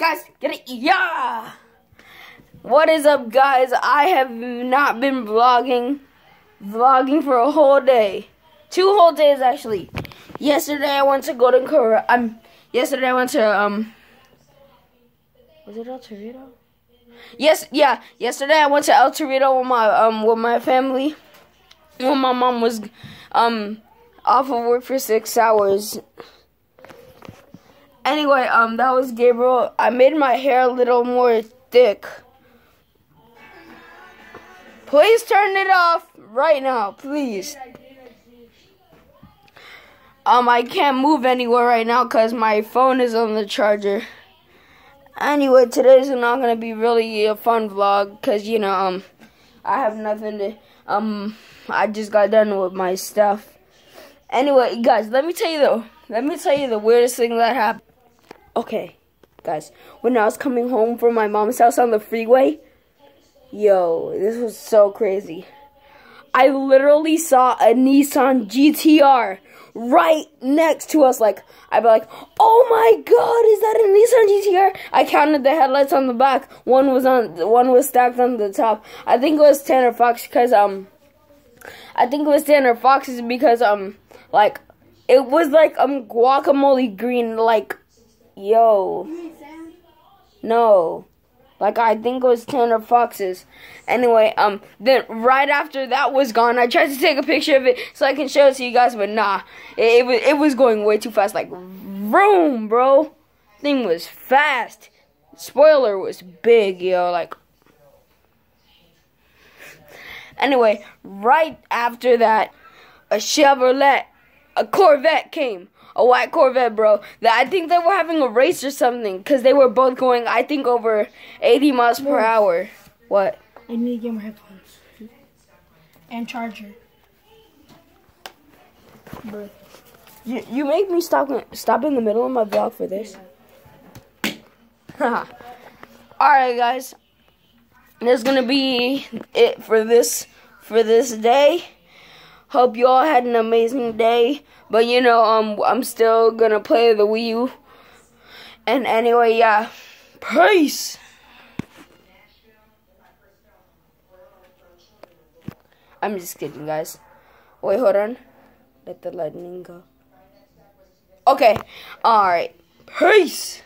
Guys, get it, yeah! What is up, guys? I have not been vlogging, vlogging for a whole day. Two whole days, actually. Yesterday, I went to Golden Corral. Um, yesterday, I went to, um, was it El Torito? Yes, yeah. Yesterday, I went to El Torito with my, um, with my family. When my mom was, um, off of work for six hours. Anyway, um, that was Gabriel. I made my hair a little more thick. Please turn it off right now, please. Um, I can't move anywhere right now because my phone is on the charger. Anyway, today's not gonna be really a fun vlog because you know, um, I have nothing to, um, I just got done with my stuff. Anyway, guys, let me tell you though, let me tell you the weirdest thing that happened. Okay, guys, when I was coming home from my mom's house on the freeway, yo, this was so crazy. I literally saw a Nissan GTR right next to us. Like, I'd be like, oh my god, is that a Nissan GTR? I counted the headlights on the back. One was on, one was stacked on the top. I think it was Tanner Fox because, um, I think it was Tanner Fox's because, um, like, it was like, um, guacamole green, like, Yo. No. Like I think it was Tanner Fox's. Anyway, um, then right after that was gone, I tried to take a picture of it so I can show it to you guys, but nah, it, it was it was going way too fast. Like, vroom, bro. Thing was fast. Spoiler was big, yo. Like, anyway, right after that, a Chevrolet, a Corvette came a white Corvette, bro. That I think they were having a race or something because they were both going, I think, over 80 miles per hour. What? I need to get my headphones and charger. Bro. You, you make me stop stop in the middle of my vlog for this. Alright guys. That's gonna be it for this for this day. Hope you all had an amazing day. But you know, um, I'm still gonna play the Wii U. And anyway, yeah, peace. I'm just kidding, guys. Wait, hold on. Let the lightning go. Okay, alright. Peace.